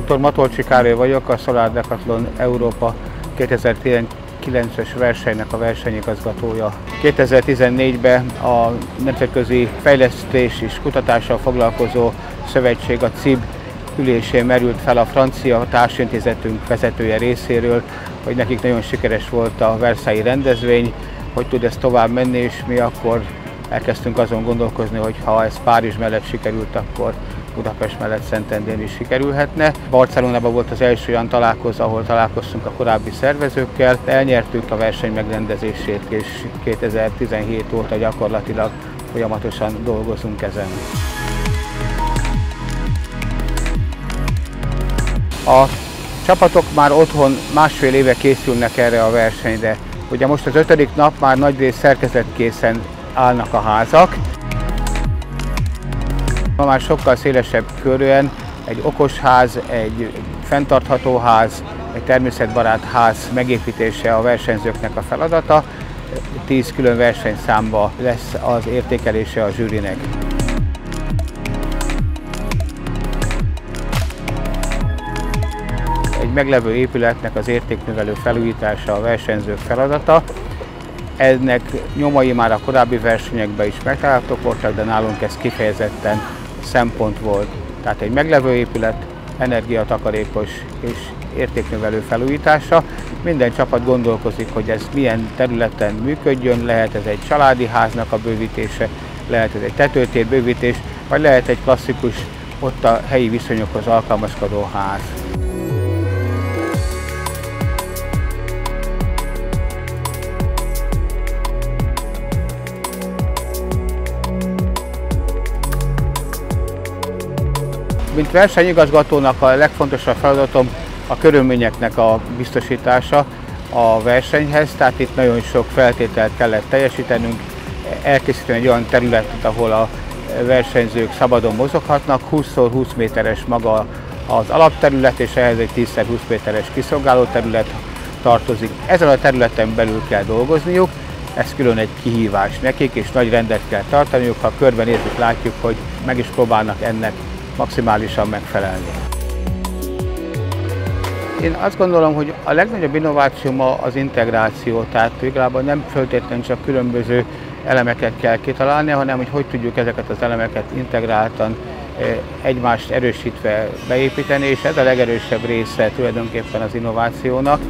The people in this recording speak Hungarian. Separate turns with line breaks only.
Dr. Matolcsi Károly vagyok, a Solar Decathlon Európa 2019-es versenynek a versenyigazgatója. 2014-ben a Nemzetközi Fejlesztés és Kutatással foglalkozó szövetség, a CIB ülésén merült fel a francia társintézetünk vezetője részéről, hogy nekik nagyon sikeres volt a Versailles rendezvény, hogy tud ez tovább menni, és mi akkor elkezdtünk azon gondolkozni, hogy ha ez Párizs mellett sikerült, akkor Budapest mellett Szentendén is sikerülhetne. Barcelonában volt az első olyan találkozó, ahol találkoztunk a korábbi szervezőkkel. Elnyertük a verseny megrendezését, és 2017 óta gyakorlatilag folyamatosan dolgozunk ezen. A csapatok már otthon másfél éve készülnek erre a versenyre. Ugye most az ötödik nap már nagyrészt szerkezetkészen állnak a házak. Ma már sokkal szélesebb körűen egy okos ház, egy fenntartható ház, egy természetbarát ház megépítése a versenyzőknek a feladata. Tíz külön versenyszámba lesz az értékelése a zsűrinek. Egy meglevő épületnek az értéknövelő felújítása a versenyzők feladata. Ennek nyomai már a korábbi versenyekben is megtalálhatók voltak, de nálunk ez kifejezetten szempont volt. Tehát egy meglevő épület, energiatakarékos és értéknövelő felújítása. Minden csapat gondolkozik, hogy ez milyen területen működjön, lehet ez egy családi háznak a bővítése, lehet ez egy tetőtér bővítés, vagy lehet egy klasszikus, ott a helyi viszonyokhoz alkalmazkodó ház. Mint versenyigazgatónak a legfontosabb feladatom a körülményeknek a biztosítása a versenyhez, tehát itt nagyon sok feltételt kellett teljesítenünk, elkészíteni egy olyan területet, ahol a versenyzők szabadon mozoghatnak, 20x20 méteres maga az alapterület, és ehhez egy 10x20 méteres kiszolgáló terület tartozik. Ezen a területen belül kell dolgozniuk, ez külön egy kihívás nekik, és nagy rendet kell tartaniuk. Ha körbenézzük, látjuk, hogy meg is próbálnak ennek maximálisan megfelelni. Én azt gondolom, hogy a legnagyobb innováció ma az integráció, tehát igazából nem föltétlenül csak különböző elemeket kell kitalálni, hanem hogy hogy tudjuk ezeket az elemeket integráltan eh, egymást erősítve beépíteni, és ez a legerősebb része tulajdonképpen az innovációnak.